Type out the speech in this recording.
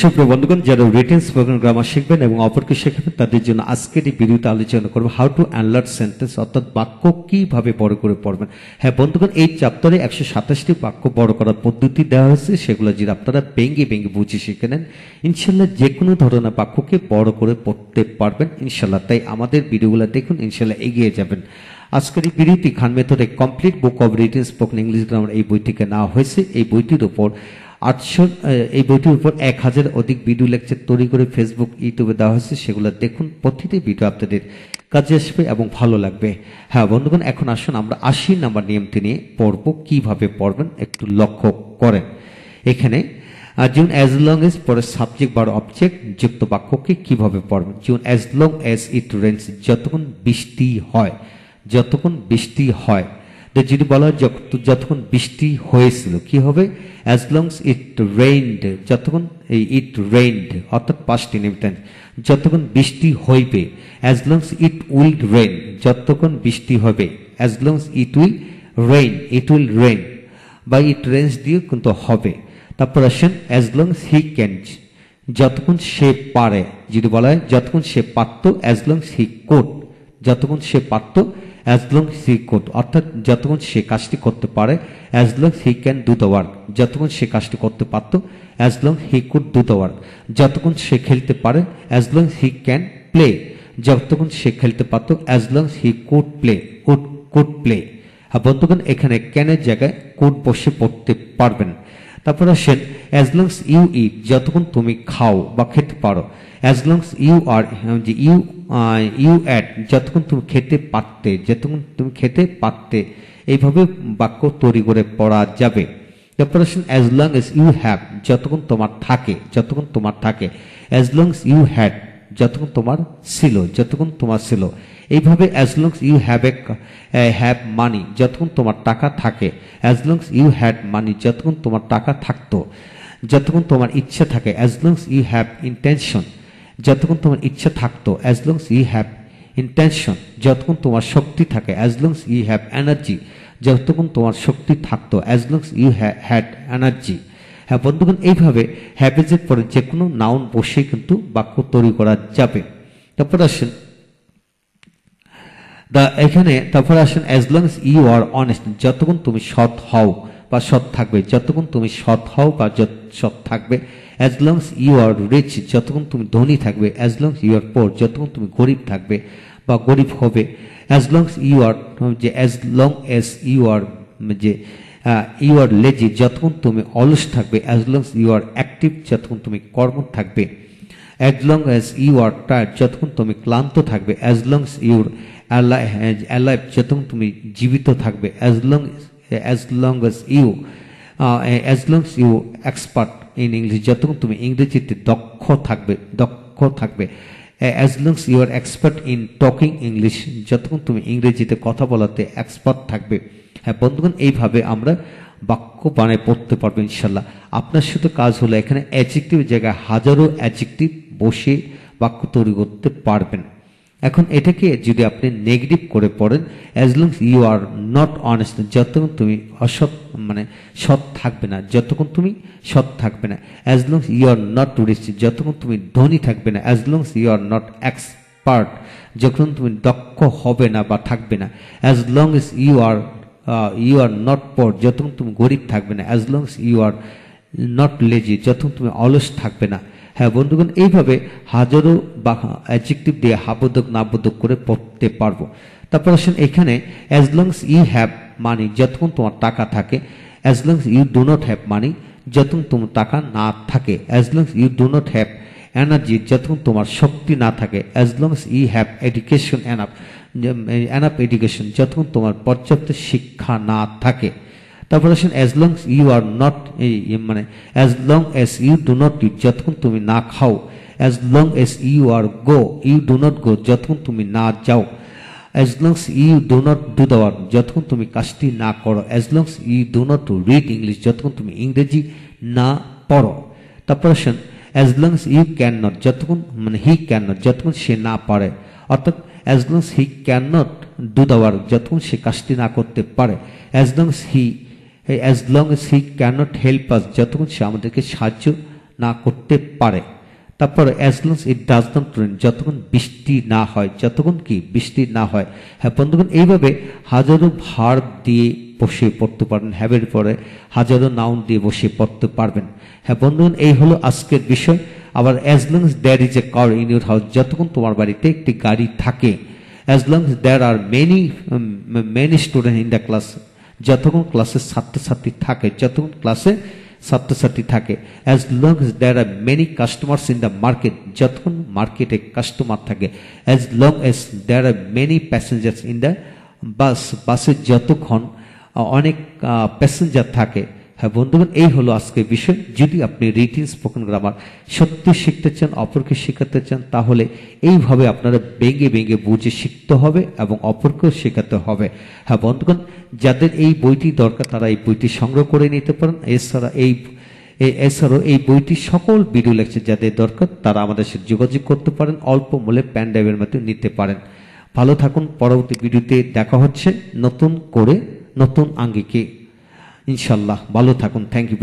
সুপ্রিয় বন্ধুগণ, যারা রিটেন স্পোকেন গ্রামার শিখবেন এবং অপরকে শেখাবেন, তাদের জন্য আজকের এই ভিডিওতে আলোচনা করব হাউ টু অ্যানলার্ট সেন্টেন্স অর্থাৎ বাক্য কীভাবে বড় করে পড়বেন। হ্যাঁ বন্ধুগণ, এই চ্যাপ্টারে একশো সাতাশটি বাক্য বড় করার পদ্ধতি দেওয়া হয়েছে, সেগুলো যদি আপনারা ভেঙ্গে ভেঙ্গে বুঝে শিখে নেন ইনশাল্লাহ যে কোনো ধরনের বাক্যকে বড় করে পড়তে পারবেন ইনশাল্লাহ তাই আমাদের ভিডিওগুলো দেখুন ইনশাল্লাহ এগিয়ে যাবেন। আজকের এই ভিডিওটি খান মেথডে complete book of written spoken English grammar এই বইটিকে নেওয়া হয়েছে। এই বইটির উপর আটশো এই বইটির উপর এক হাজার অধিক ভিডিও লেকচার তৈরি করে ফেসবুক ইউটিউবে দেওয়া হয়েছে। সেগুলো দেখুন, প্রতিটি ভিডিও আপনাদের কাজে আসবে এবং ভালো লাগবে। হ্যাঁ বন্ধুগণ, এখন আসুন, আমরা আশি নাম্বার নিয়মটি নিয়ে পড়ব। কীভাবে পড়বেন একটু লক্ষ্য করেন। এখানে যেমন অ্যাজ লং এজ পরে সাবজেক্ট বা অবজেক্ট যুক্ত বাক্যকে কীভাবে পড়বেন? যেমন as long as it rains যতক্ষণ বৃষ্টি হয়, যতক্ষণ বৃষ্টি হয় যদি বলা হয় যতক্ষণ বৃষ্টি হয়েছিল, কি হবে? অ্যাজ লংস ইট রেইনড যতক্ষণ এই ইট রেইনড অর্থাৎ পাস্ট ইনভিটেন্স যতক্ষণ বৃষ্টি হইবে as long as it will rain যতক্ষণ বৃষ্টি হবে as long as it will rain it will rain বা ইট রেন্স দিয়ে কিন্তু হবে। তারপর আসেন অ্যাজ লংস হি ক্যান যতক্ষণ সে পারে, যদি বলা হয় যতক্ষণ সে পারত অ্যাজ লংস হি কোট যতক্ষণ সে পারত অ্যাজ লং হি কোড অর্থাৎ যতক্ষণ সে কাজটি করতে পারে as long he can do the work যতক্ষণ সে কাজটি করতে পারত as long he could do the work যতক্ষণ সে খেলতে পারে as long he can play যতক্ষণ সে খেলতে পারত as long he could play could could play আর বন্ধুগণ, এখানে ক্যানের জায়গায় কুড বসে পড়তে পারবেন। তারপর আসেন অ্যাজ লংস ইউ ইট যতক্ষণ তুমি খাও বা খেতে পারো অ্যাজ লংস ইউ আর যে ইউ ইউ অ্যাড যতক্ষণ তুমি খেতে পারতে, যতক্ষণ তুমি খেতে পারতে, এইভাবে বাক্য তৈরি করে পড়া যাবে। As long as you have যতক্ষণ তোমার থাকে, যতক্ষণ তোমার থাকে অ্যাজ লংস ইউ হ্যাড যতক্ষণ তোমার ছিল, যতক্ষণ তোমার ছিল। এইভাবে as long as you have a have money যতক্ষণ তোমার টাকা থাকে as long as you had money যতক্ষণ তোমার টাকা থাকতো, যতক্ষণ তোমার ইচ্ছা থাকে as long as you have intention যতক্ষণ তোমার ইচ্ছা থাকতো as long as you have intention যতক্ষণ তোমার শক্তি থাকে as long as you have energy যতক্ষণ তোমার শক্তি থাকতো as long as you had energy হ্যাঁ বন্ধুগণ, এইভাবে হ্যাভেজের পরে যে কোনো নাউন বসে কিন্তু বাক্য তৈরি করা যাবে। তারপর আসেন দা এখানে তারপর আসেন as long you are honest যতক্ষণ তুমি সৎ হও। বা সৎ থাকবে। যতক্ষণ তুমি সৎ হও বা সৎ থাকবে as long as you are rich যতক্ষণ তুমি ধনী থাকবে as long as you are poor যতক্ষণ তুমি গরিব থাকবে বা গরিব হবে অ্যাজ লংস ইউ আর যে as long as you are যে ইউ আর লেজি যতক্ষণ তুমি অলস থাকবে as long as you are active যতক্ষণ তুমি কর্ম থাকবে as long as you are tired যতক্ষণ তুমি ক্লান্ত থাকবে অ্যাজ লংস ইউর অ্যালাইভ যতক্ষণ তুমি জীবিত থাকবে as long as long as you as long you expert in English যতক্ষণ তুমি ইংরেজিতে দক্ষ থাকবে দক্ষ থাকবে as long as you are expert in talking English যতক্ষণ তুমি ইংরেজিতে কথা বলাতে এক্সপার্ট থাকবে হ্যাঁ বন্ধুগণ, এইভাবে আমরা বাক্য বানায় পড়তে পারব ইনশাল্লাহ আপনার শুধু কাজ হলো এখানে অ্যাজেক্টিভ জায়গায় হাজারো অ্যাজেক্টিভ বসে বাক্য তৈরি করতে পারবেন। এখন এটাকে যদি আপনি নেগেটিভ করে পড়েন as long you are not honest যতক্ষণ তুমি অসৎ মানে সৎ থাকবে না, যতক্ষণ তুমি সৎ থাকবে না as long you are not tourist যতক্ষণ তুমি ধনী থাকবে না as long you are not expert যখন তুমি দক্ষ হবে না বা থাকবে না as long as you are you are not poor যতক্ষণ তুমি গরিব থাকবে না as long you are not lazy যতক্ষণ তুমি অলস থাকবে না হ্যাঁ বন্ধুগণ, এইভাবে হাজারো বা অ্যাডজেক্টিভ দিয়ে হাবোধক নাবোধক করে পড়তে পারব। তারপর আসেন এখানে as long as you have money যতক্ষণ তোমার টাকা থাকে as long as you do not have money যতক্ষণ তোমার টাকা না থাকে as long as you do not have energy যতক্ষণ তোমার শক্তি না থাকে as long as you have education enough enough education যতক্ষণ তোমার পর্যাপ্ত শিক্ষা না থাকে তারপর আসেন as long you are not মানে as long as you do not eat যতক্ষণ তুমি না খাও as long as you are go you do not go যতক্ষণ তুমি না যাও as long as you do not do the work যতক্ষণ তুমি কাজটি না করো as long as you do not read English যতক্ষণ তুমি ইংরেজি না পড়ো তারপর আসেন as long as you can not যতক্ষণ মানে হি ক্যান নট যতক্ষণ সে না পারে, অর্থাৎ as long as he can not do the work যতক্ষণ সে কাজটি না করতে পারে as long as he as long as he cannot help us যতক্ষণ সে আমাদেরকে সাহায্য না করতে পারে, তারপর as long it does not rain যতক্ষণ বৃষ্টি না হয়, যতক্ষণ কি বৃষ্টি না হয় হ্যাঁ বন্ধুগণ, এইভাবে হাজারো ভার দিয়ে বসে পড়তে পারবেন হ্যাবের পরে হাজারো নাউন দিয়ে বসে পড়তে পারবেন। হ্যাঁ বন্ধুগণ, এই হলো আজকের বিষয়। আবার as long there is a car in your house যতক্ষণ তোমার বাড়িতে একটি গাড়ি থাকে as long there are many many student in the class যতক্ষণ ক্লাসে ছাত্রছাত্রী থাকে, যতক্ষণ ক্লাসে ছাত্রছাত্রী থাকে as long as there are many customers in the market যতক্ষণ মার্কেটে কাস্টমার থাকে as long as there are many passengers in the bus বাসে যতক্ষণ অনেক প্যাসেঞ্জার থাকে হ্যাঁ বন্ধুগণ, এই হলো আজকের বিষয়। যদি আপনি রিটিন স্পোকেন গ্রামার সত্যি শিখতে চান, অপরকে শেখাতে চান, তাহলে এইভাবে আপনারা বেগে বেগে বুঝে শিখতে হবে এবং অপরকেও শেখাতে হবে। হ্যাঁ বন্ধুগণ, যাদের এই বইটি দরকার, তারা এই বইটি সংগ্রহ করে নিতে পারেন। এছাড়া এই এছাড়াও এই বইটি সকল ভিডিও লেকচার যাদের দরকার, তারা আমাদের সাথে যোগাযোগ করতে পারেন, অল্প মূল্যে প্যান ড্রাইভের মাধ্যমে নিতে পারেন। ভালো থাকুন, পরবর্তী ভিডিওতে দেখা হচ্ছে নতুন করে, নতুন আঙ্গিকে। ইনশাল্লাহ ভালো থাকুন থ্যাংক ইউ